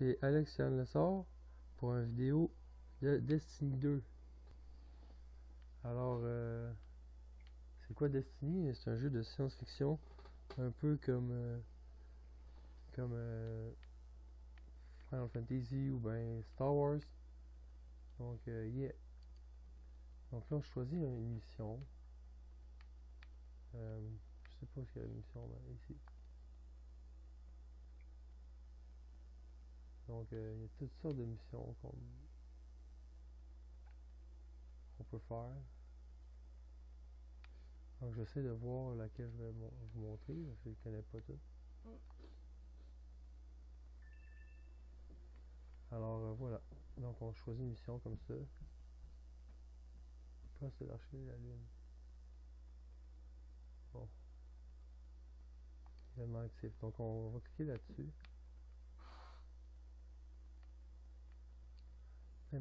c'est Alex Yann Lessard pour une vidéo de Destiny 2. Alors, euh, c'est quoi Destiny? C'est un jeu de science-fiction, un peu comme euh, comme euh, Final Fantasy ou bien Star Wars. Donc, yeah. Donc là, on choisit une mission. je sais pas s'il y a une mission ici. Donc, euh, il y a toutes sortes de missions qu'on peut faire. Donc, j'essaie de voir laquelle je vais vous montrer, je ne connais pas tout. Alors, euh, voilà. Donc, on choisit une mission comme ça. Pas c'est l'archer de la lune. Bon. Événement actif. Donc, on va cliquer là-dessus.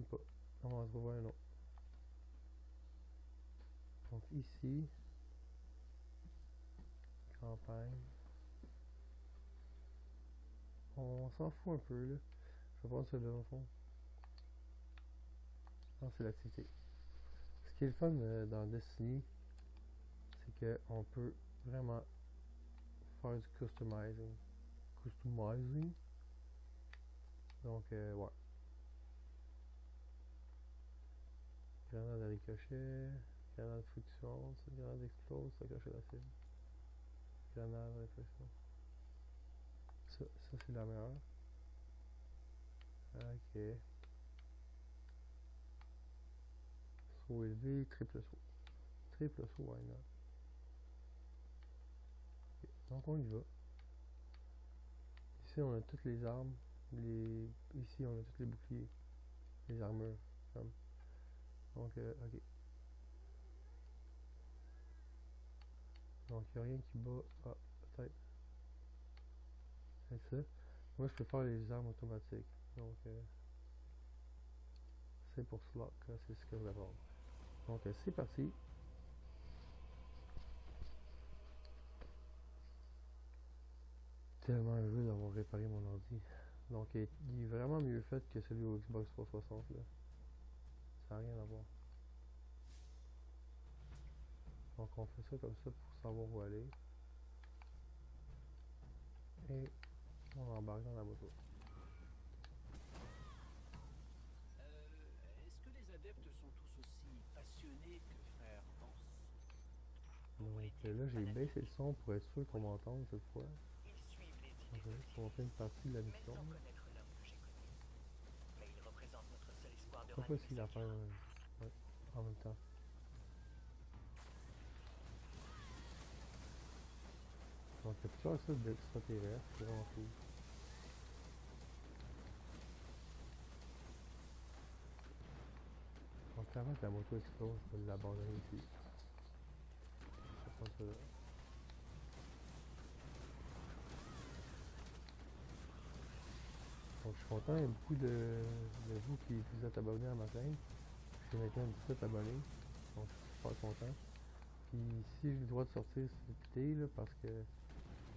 Pas. On va trouver un autre. Donc ici, campagne. On s'en fout un peu là. Je vais prendre celui-là au fond. Non, c'est l'activité. Ce qui est le fun euh, dans Destiny, c'est qu'on peut vraiment faire du customizing. Customizing? Donc, euh, ouais. Grenade à ricochet, grenade friction, grenade explose, ça cache la cible. Grenade réflexion. Ça, ça c'est la meilleure. Ok. Saut élevé, triple saut. Triple saut, why not? Donc on y va. Ici on a toutes les armes. Ici on a tous les boucliers. Les armures. Comme. Donc, euh, ok. Donc, il n'y a rien qui bat. Ah, peut-être. C'est ça. Moi, je peux faire les armes automatiques. Donc, euh, c'est pour cela que c'est ce que je vais avoir. Donc, euh, c'est parti. Tellement heureux d'avoir réparé mon ordi. Donc, il est vraiment mieux fait que celui au Xbox 360. Là. Ça n'a rien à voir. Donc on fait ça comme ça pour savoir où aller. Et on embarque dans la moto. Euh, Est-ce que les adeptes sont tous aussi passionnés que frère Vance Donc là j'ai baissé le son pour être sûr qu'on m'entende cette fois. Ils suivent les Donc, idées on fait une partie de la mission. sans connaître l'homme que j'ai connu. Mais il représente notre Pourquoi rallier s'il a cœurs. euh, ouais, en même temps. Donc il a plusieurs sortes d'extraterrestres, c'est vraiment cool. Donc avant que la moto explose, je vais l'abandonner ici. Je vais prendre ça là. Donc je suis content, il y a beaucoup de, vous qui vous êtes abonnés à ma chaîne. Je suis maintenant 17 abonnés, donc je suis super content. Puis si j'ai le droit de sortir cet été, là, parce que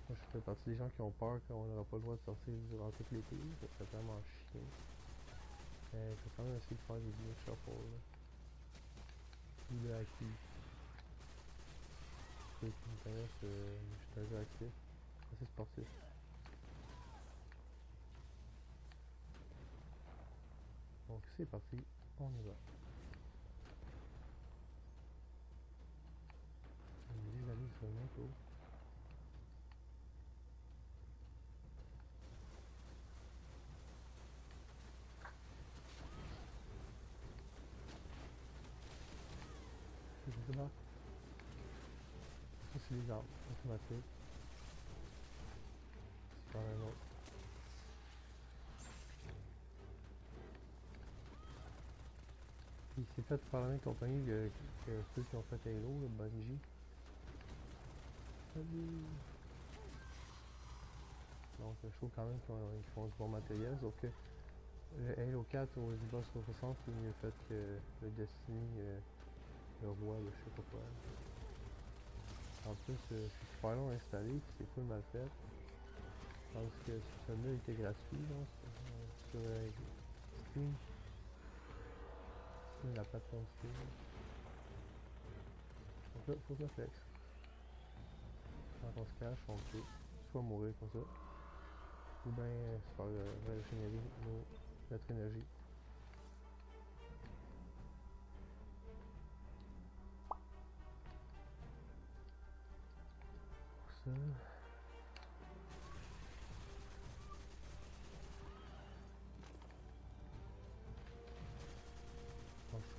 moi je fais partie des gens qui ont peur qu'on n'aura pas le droit de sortir durant tout l'été, ça serait vraiment chiant. Mais je vais quand même essayer de faire des vidéos de shuffle là. Ou de actif. Qui euh, je suis un actif. Assez sportif. Donc c'est parti, on y va. On sur une moto. C'est automatiques. C'est pas un Il s'est fait par la même compagnie que, ceux qui ont fait Halo, le Bungie. Donc je trouve quand même qu'ils ont- qu'ils font du bon matériel, sauf que le Halo 4 au Xbox 360 est mieux fait que le Destiny, euh, le roi, le je sais pas quoi. En plus, euh, c'est super long à installer, c'est mal fait. Pense que celui-là était gratuit, euh. Steam, la plateforme Steam. Donc là, faut que flex. Quand on se cache, on peut soit mourir comme ça, ou bien se faire régénérer notre énergie. Ça.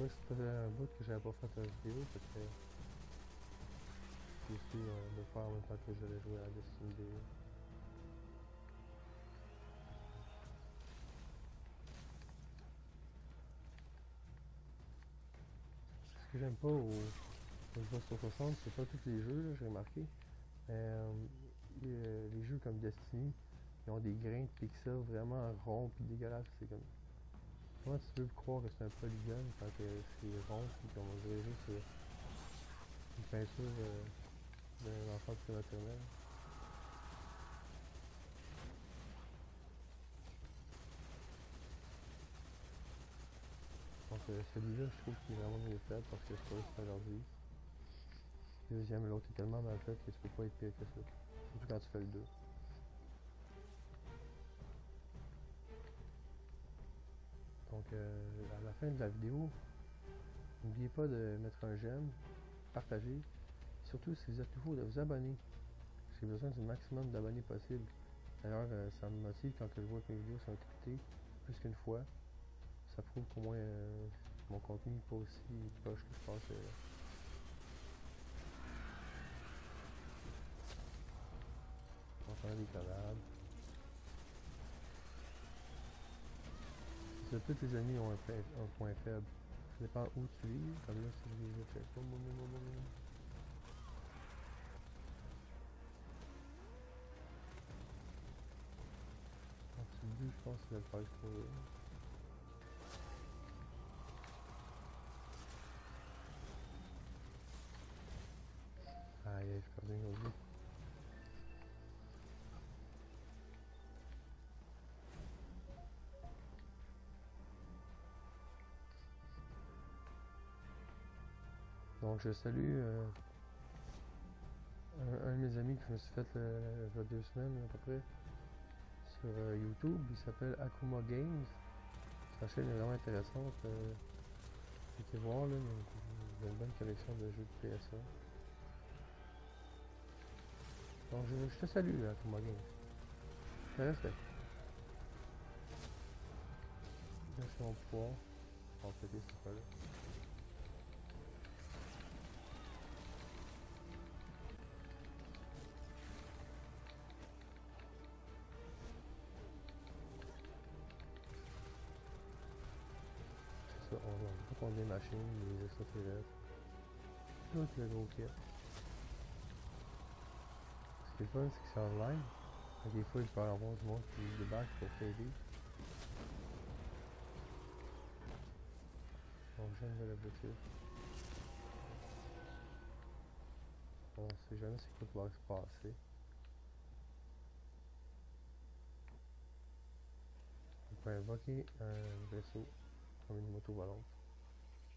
Que c'était un bout que j'avais pas fait une vidéo, parce que j'ai essayé euh, de faire en même temps que j'allais jouer à Destiny 2. Ce que j'aime pas au, Xbox 360, c'est pas tous les jeux, j'ai remarqué. Euh, les, les jeux comme Destiny, ils ont des grains de pixels vraiment ronds puis dégueulasses. C'est comme. Comment tu peux croire que c'est un polygone quand c'est rond puis qu'on dirait juste euh, une peinture d'un enfant prématernel? Donc euh, celui-là, je trouve qu'il est vraiment mieux fait parce que je trouve que c'est un ordi. Deuxième, l'autre est tellement mal fait que tu peux pas être pire que ça. Surtout quand tu fais le 2. Donc euh, à la fin de la vidéo, n'oubliez pas de mettre un j'aime, partager, surtout si vous êtes nouveau, de vous abonner. J'ai besoin du maximum d'abonnés possible. D'ailleurs, euh, ça me motive quand je vois que mes vidéos sont écoutées plus qu'une fois. Ça prouve qu'au moins euh, mon contenu n'est pas aussi proche que je pense. euh, On des collabs. Tous tes amis ont un, point faible. Ça dépend où tu vis. Comme là, si je je pense exploser. Aïe, aïe, je perds une autre Donc je salue euh, un, de mes amis que je me suis fait il y a deux semaines à peu près sur euh, YouTube. Il s'appelle Akuma Games. Sa chaîne est vraiment intéressante. Euh, Allez voir là, il a- une bonne collection de jeux de PSA. Donc je, je te salue Akuma Games. Je respecte. Merci mon pouvoir. On va péter cette fois-là. C'est ça, on pas prendre des machines, des extraterrestres? Tout le gros kit. Ce qui est fun, c'est que c'est online. Des fois, il peut y avoir du monde qui débarque pour t'aider. Donc, j'aime de l'objectif. On sait jamais ce qui va se passer. On peut invoquer un vaisseau comme une moto volante.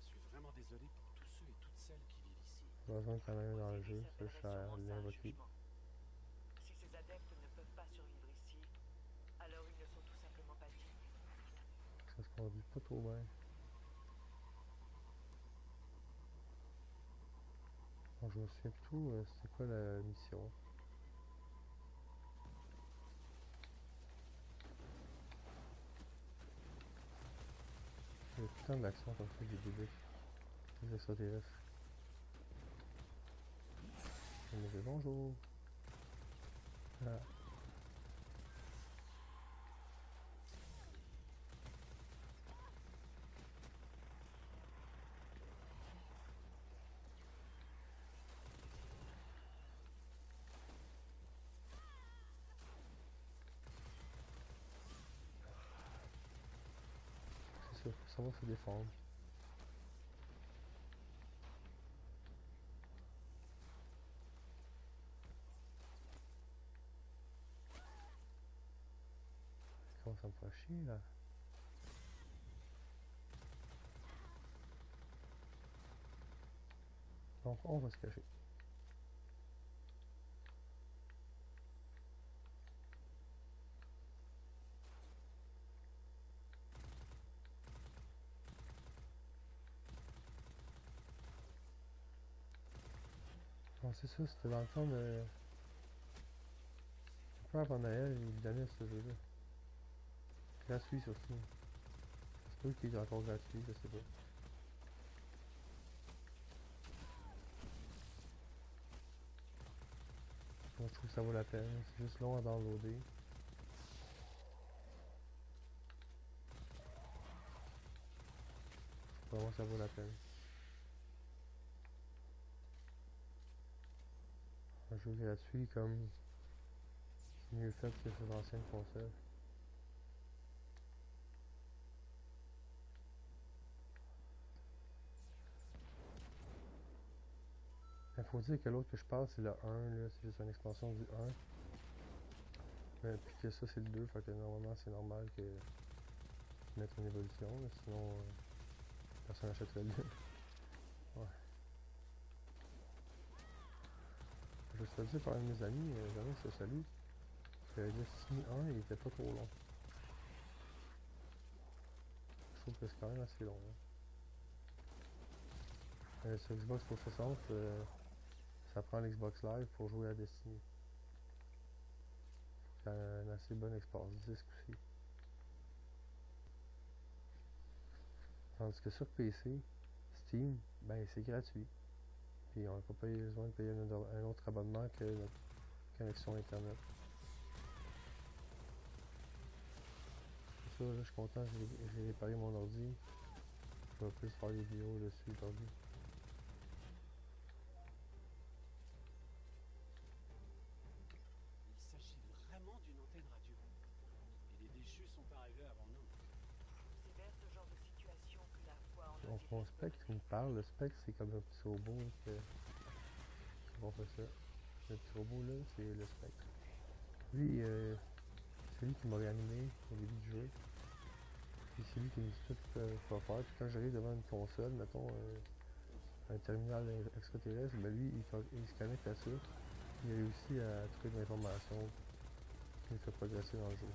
Je suis vraiment désolé pour tous ceux et toutes celles qui vivent ici. Heureusement a un dans le jeu, à un l'invoquer. jugement. Si ces adeptes ne peuvent pas survivre ici, alors ils ne sont tout simplement pas dignes. Ça se conduit pas trop bien. Bon, je me souviens trop, euh, c'était quoi la mission. Il a de l'action comme ça, j'ai des Les extraterrestres. On me dit bonjour. Faut savoir se défendre. à me faire chier là? Donc on va se cacher. Bon, c'est ça, c'était dans le fond de. Un peu avant Noël, il donnait ce jeu-là. Gratuit sur Steam. C'est peut qu'il est encore gratuit, je sais pas. Moi, je trouve que ça vaut la peine. C'est juste long à downloader. Moi, ça vaut la peine. Un jeu gratuit comme mieux fait que sur l'ancienne console. Il faut dire que l'autre que je parle, c'est le 1, là, c'est juste une expansion du 1. Euh, puis que ça, c'est le 2, fait que normalement, c'est normal que mettre une évolution, sinon euh, personne n'achèterait le 2. Je me suis par un de mes amis, se salue, que Destiny 1, il était pas trop long. Je trouve que c'est quand même assez long. hein. Euh, sur Xbox 360, euh, ça prend l'Xbox Live pour jouer à Destiny. C'est un assez bon espace disque aussi. Tandis que sur PC, Steam, ben c'est gratuit. On n'a pas besoin de payer un, autre- abonnement que notre connexion internet. Je suis content, j'ai réparé mon ordi. Je vais plus faire des vidéos dessus aujourd'hui. Il s'agit vraiment d'une antenne radio. Et les déchus sont arrivés avant nous. C'est vers ce genre de situation que en Donc mon spectre il me parle, le spectre c'est comme un petit robot que qu'on fait ça. Le petit robot là, c'est le spectre. Lui, euh, c'est lui qui m'a réanimé au début du jeu. Puis c'est lui qui me dit tout euh, quoi faire. Puis quand j'arrive devant une console, mettons euh, un terminal extraterrestre, ben lui il, il se connecte à ça. Il réussit à trouver de l'information qui me fait progresser dans le jeu.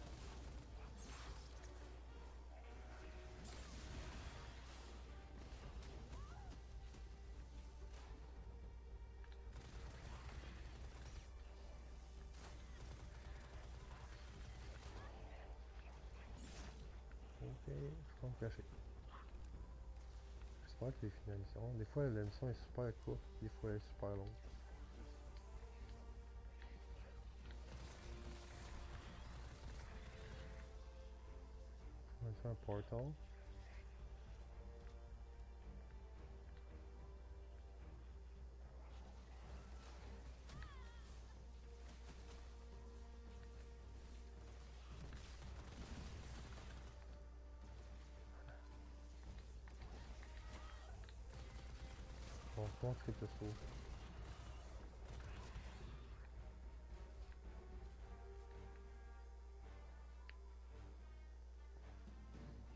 J'espère que la mission. Des fois, la mission est super courte, des fois, elle est super longue. On va faire un portal. Pense que c'est ça.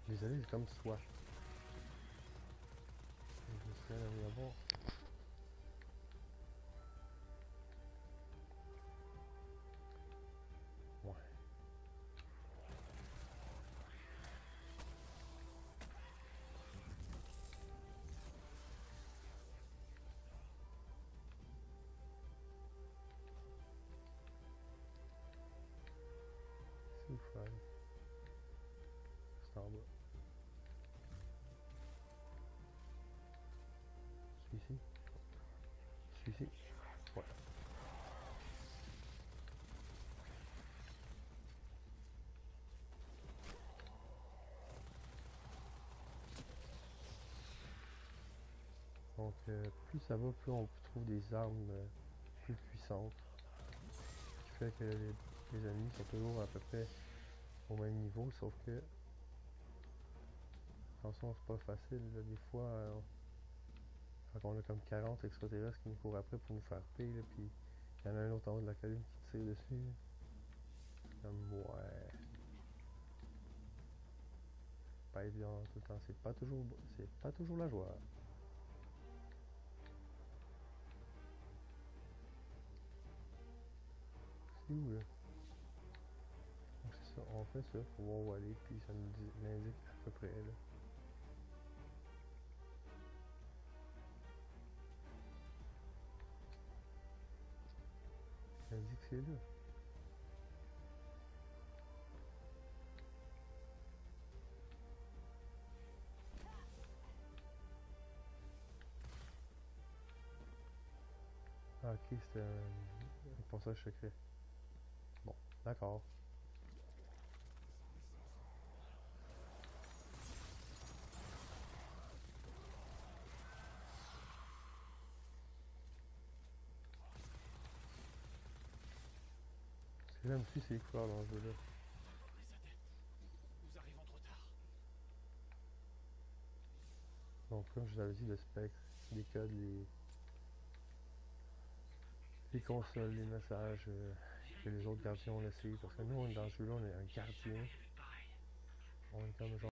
Désolé, j'ai comme soif. Je me suis allé voir. Donc, euh, plus ça va, plus on trouve des armes euh, plus puissantes. Ce qui fait que les, les ennemis sont toujours à peu près au même niveau, sauf que attention, c'est pas facile. Des fois, euh, quand on a comme 40 extraterrestres qui nous courent après pour nous faire là, puis il y en a un autre en haut de la colline qui tire dessus. Comme, ouais. pas évident tout le temps. C'est pas toujours c'est pas toujours la joie. C'est où là? Donc c'est ça, on fait ça pour voir où aller, puis ça nous dit, C'est là. Ah, ok, c'était un, un passage. Bon, d'accord. J'aime aussi, c'est nous arrivons trop tard. Donc, comme je vous avais dit, le spectre, les codes, les, les consoles, les messages euh, que les autres gardiens ont laissés. Parce que nous, on est dans ce jeu-là, on est un gardien. On est comme genre